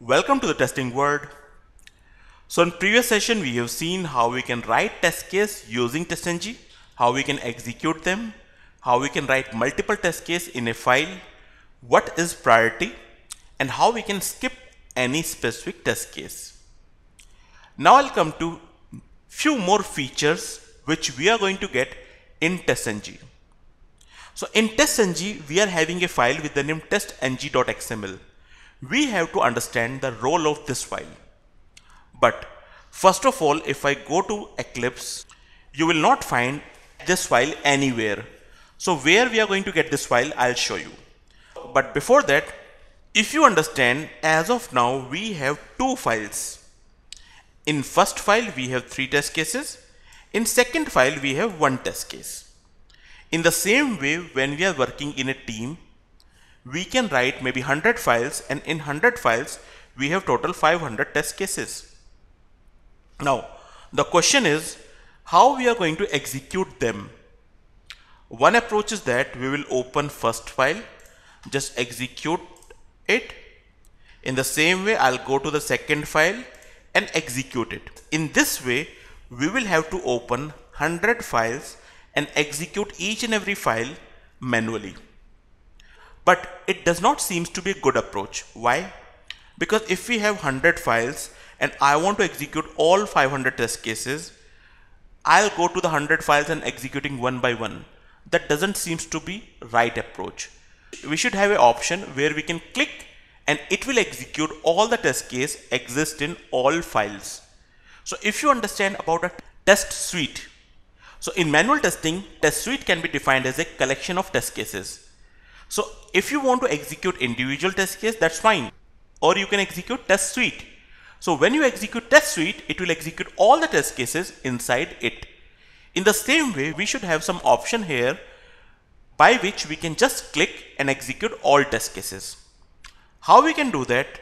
Welcome to the testing world. So in previous session we have seen how we can write test case using TestNG, how we can execute them, how we can write multiple test case in a file, what is priority and how we can skip any specific test case. Now I'll come to few more features which we are going to get in TestNG. So in TestNG we are having a file with the name testng.xml we have to understand the role of this file. But first of all, if I go to Eclipse, you will not find this file anywhere. So where we are going to get this file, I'll show you. But before that, if you understand, as of now, we have two files. In first file, we have three test cases. In second file, we have one test case. In the same way, when we are working in a team, we can write maybe 100 files and in 100 files we have total 500 test cases. Now the question is how we are going to execute them. One approach is that we will open first file, just execute it. In the same way I'll go to the second file and execute it. In this way we will have to open 100 files and execute each and every file manually. But it does not seem to be a good approach. Why? Because if we have 100 files and I want to execute all 500 test cases, I'll go to the 100 files and executing one by one. That doesn't seem to be right approach. We should have an option where we can click and it will execute all the test case exist in all files. So if you understand about a test suite, so in manual testing, test suite can be defined as a collection of test cases. So if you want to execute individual test case, that's fine. Or you can execute test suite. So when you execute test suite, it will execute all the test cases inside it. In the same way, we should have some option here by which we can just click and execute all test cases. How we can do that?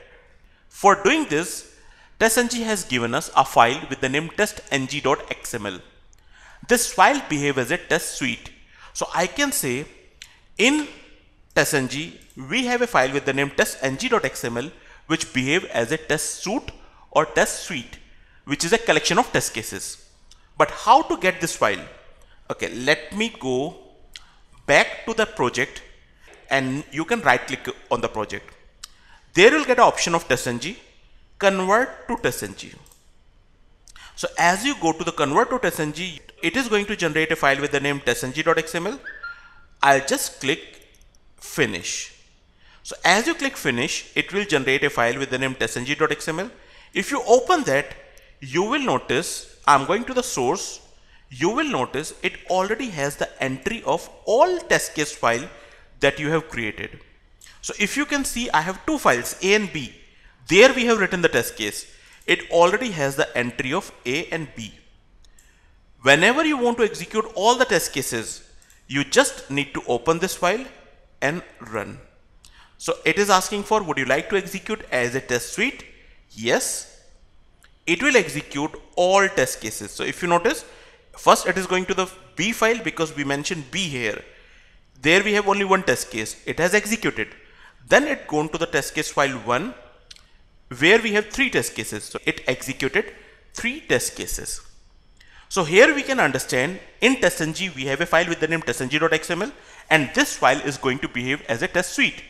For doing this, TestNG has given us a file with the name testng.xml. This file behaves as a test suite. So I can say in testng, we have a file with the name testng.xml which behave as a test suite or test suite which is a collection of test cases. But how to get this file? Okay, let me go back to the project and you can right click on the project. There you'll get an option of testng, convert to testng. So as you go to the convert to testng, it is going to generate a file with the name testng.xml. I'll just click finish. So as you click finish, it will generate a file with the name testng.xml. If you open that, you will notice, I'm going to the source, you will notice it already has the entry of all test case file that you have created. So if you can see, I have two files, A and B. There we have written the test case. It already has the entry of A and B. Whenever you want to execute all the test cases, you just need to open this file and run. So it is asking for would you like to execute as a test suite? Yes. It will execute all test cases. So if you notice, first it is going to the B file because we mentioned B here. There we have only one test case. It has executed. Then it gone to the test case file 1 where we have three test cases. So it executed three test cases. So here we can understand in testng we have a file with the name testng.xml and this file is going to behave as a test suite.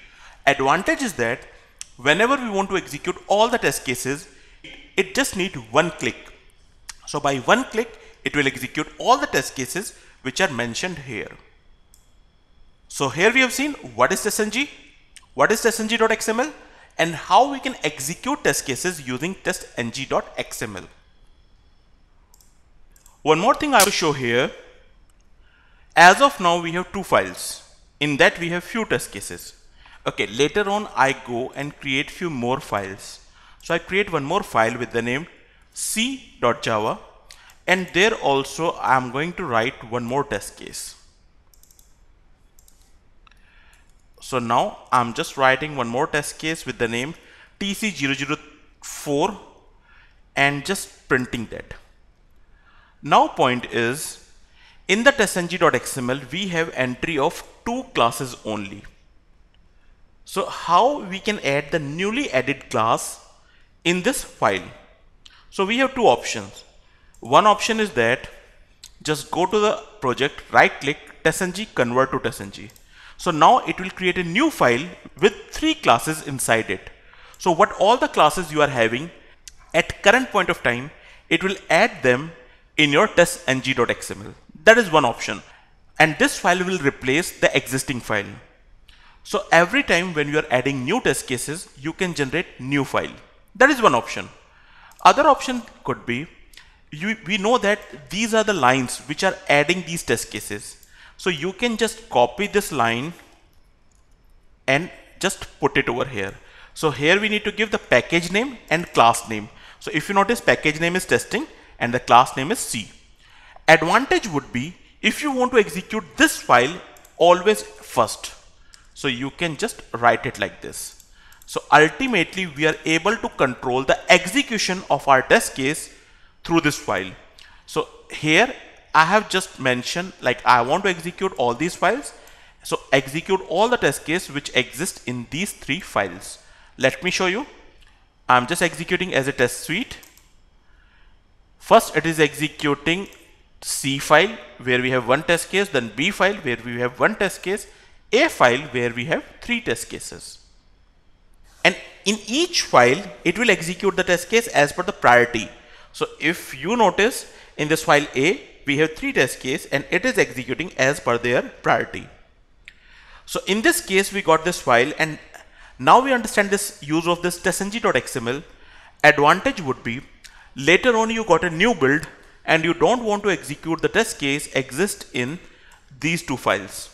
Advantage is that whenever we want to execute all the test cases, it just need one click. So by one click, it will execute all the test cases which are mentioned here. So here we have seen what is testng, what is testng.xml and how we can execute test cases using testng.xml. One more thing I will show here. As of now, we have two files. In that, we have few test cases. Okay, later on, I go and create few more files. So I create one more file with the name c.java and there also I am going to write one more test case. So now I'm just writing one more test case with the name tc004 and just printing that. Now point is, in the testng.xml, we have entry of two classes only. So how we can add the newly added class in this file. So we have two options. One option is that just go to the project, right click, testng, convert to testng. So now it will create a new file with three classes inside it. So what all the classes you are having at current point of time, it will add them in your testng.xml. That is one option. And this file will replace the existing file. So every time when you are adding new test cases, you can generate new file. That is one option. Other option could be, you, we know that these are the lines which are adding these test cases. So you can just copy this line and just put it over here. So here we need to give the package name and class name. So if you notice package name is testing and the class name is C. Advantage would be if you want to execute this file always first. So you can just write it like this. So ultimately we are able to control the execution of our test case through this file. So here I have just mentioned like I want to execute all these files. So execute all the test case which exist in these three files. Let me show you. I'm just executing as a test suite. First it is executing C file where we have one test case, then B file where we have one test case, A file where we have three test cases. And in each file, it will execute the test case as per the priority. So if you notice in this file A, we have three test case and it is executing as per their priority. So in this case, we got this file and now we understand this use of this testng.xml. Advantage would be later on you got a new build and you don't want to execute the test case exist in these two files.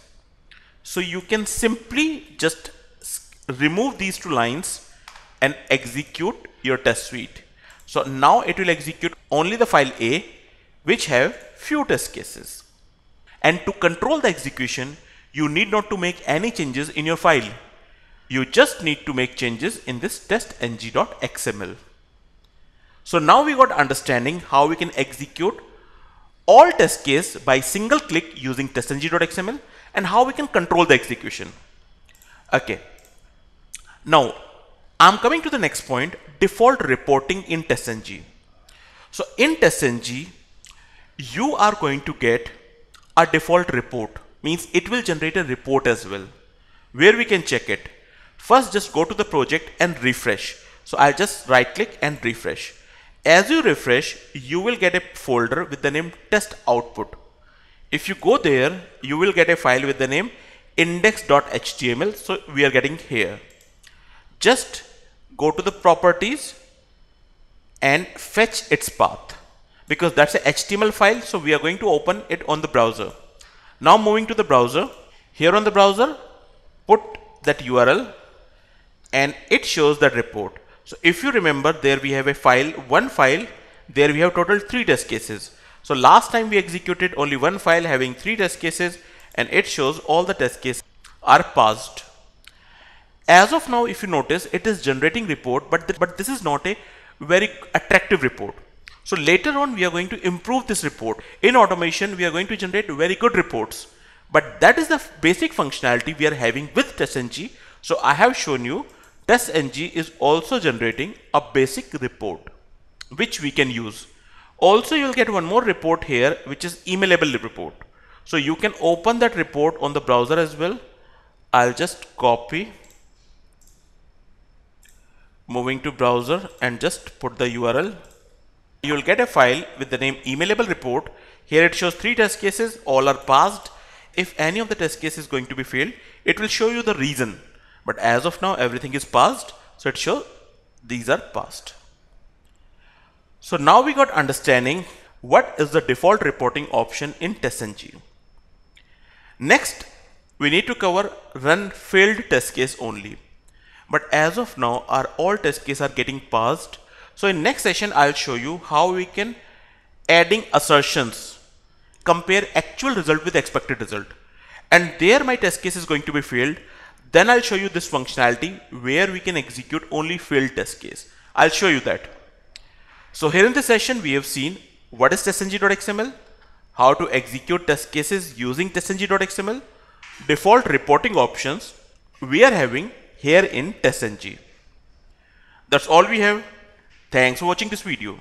So you can simply just remove these two lines and execute your test suite. So now it will execute only the file A which have few test cases. And to control the execution, you need not to make any changes in your file. You just need to make changes in this testng.xml. So now we got understanding how we can execute all test case by single click using testng.xml and how we can control the execution. Okay. Now, I'm coming to the next point, default reporting in testng. So in testng, you are going to get a default report, means it will generate a report as well, where we can check it. First, just go to the project and refresh. So I'll just right click and refresh. As you refresh, you will get a folder with the name test output. If you go there, you will get a file with the name index.html. So we are getting here. Just go to the properties and fetch its path because that's a HTML file. So we are going to open it on the browser. Now moving to the browser, here on the browser, put that URL and it shows that report. So if you remember there we have a file, one file, there we have total three test cases. So last time we executed only one file having three test cases and it shows all the test cases are passed. As of now, if you notice, it is generating report, but, th but this is not a very attractive report. So later on, we are going to improve this report. In automation, we are going to generate very good reports. But that is the basic functionality we are having with TestNG. So I have shown you TestNG is also generating a basic report which we can use. Also, you'll get one more report here which is emailable report. So you can open that report on the browser as well. I'll just copy moving to browser and just put the URL. You'll get a file with the name emailable report. Here it shows three test cases, all are passed. If any of the test case is going to be failed, it will show you the reason but as of now, everything is passed. So it shows these are passed. So now we got understanding what is the default reporting option in TestNG. Next, we need to cover run failed test case only. But as of now, our all test cases are getting passed. So in next session, I'll show you how we can adding assertions, compare actual result with expected result. And there my test case is going to be failed. Then I'll show you this functionality where we can execute only failed test case. I'll show you that. So here in this session, we have seen what is testng.xml, how to execute test cases using testng.xml, default reporting options we are having here in testng. That's all we have. Thanks for watching this video.